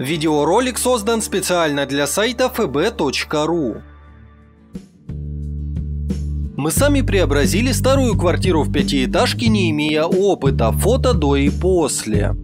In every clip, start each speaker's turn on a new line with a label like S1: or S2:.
S1: Видеоролик создан специально для сайта fb.ru. Мы сами преобразили старую квартиру в пятиэтажке, не имея опыта, фото до и после.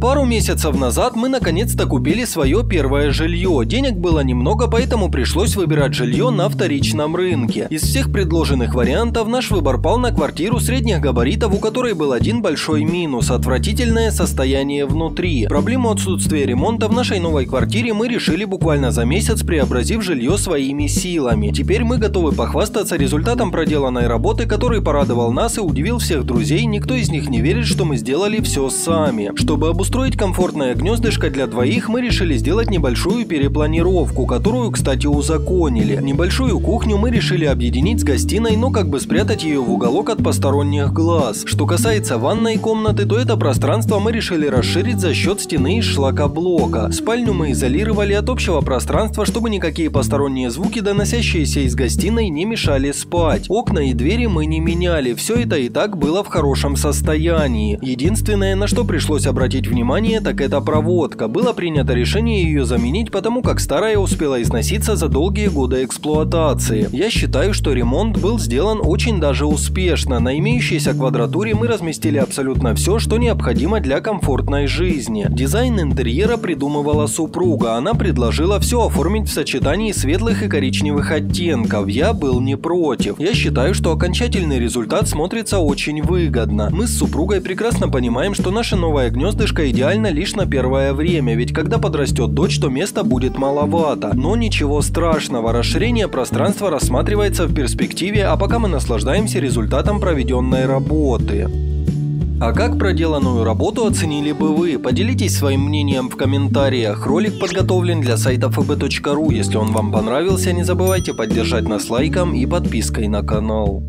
S1: Пару месяцев назад мы наконец-то купили свое первое жилье. Денег было немного, поэтому пришлось выбирать жилье на вторичном рынке. Из всех предложенных вариантов наш выбор пал на квартиру средних габаритов, у которой был один большой минус – отвратительное состояние внутри. Проблему отсутствия ремонта в нашей новой квартире мы решили буквально за месяц, преобразив жилье своими силами. Теперь мы готовы похвастаться результатом проделанной работы, который порадовал нас и удивил всех друзей. Никто из них не верит, что мы сделали все сами. Чтобы обустроить устроить комфортное гнездышко для двоих, мы решили сделать небольшую перепланировку, которую, кстати, узаконили. Небольшую кухню мы решили объединить с гостиной, но как бы спрятать ее в уголок от посторонних глаз. Что касается ванной комнаты, то это пространство мы решили расширить за счет стены из шлакоблока. Спальню мы изолировали от общего пространства, чтобы никакие посторонние звуки, доносящиеся из гостиной, не мешали спать. Окна и двери мы не меняли, все это и так было в хорошем состоянии. Единственное, на что пришлось обратить внимание, внимание, так это проводка. Было принято решение ее заменить, потому как старая успела износиться за долгие годы эксплуатации. Я считаю, что ремонт был сделан очень даже успешно. На имеющейся квадратуре мы разместили абсолютно все, что необходимо для комфортной жизни. Дизайн интерьера придумывала супруга. Она предложила все оформить в сочетании светлых и коричневых оттенков. Я был не против. Я считаю, что окончательный результат смотрится очень выгодно. Мы с супругой прекрасно понимаем, что наше новое гнездышко идеально лишь на первое время, ведь когда подрастет дочь, то места будет маловато. Но ничего страшного, расширение пространства рассматривается в перспективе, а пока мы наслаждаемся результатом проведенной работы. А как проделанную работу оценили бы вы? Поделитесь своим мнением в комментариях. Ролик подготовлен для сайта fb.ru. Если он вам понравился, не забывайте поддержать нас лайком и подпиской на канал.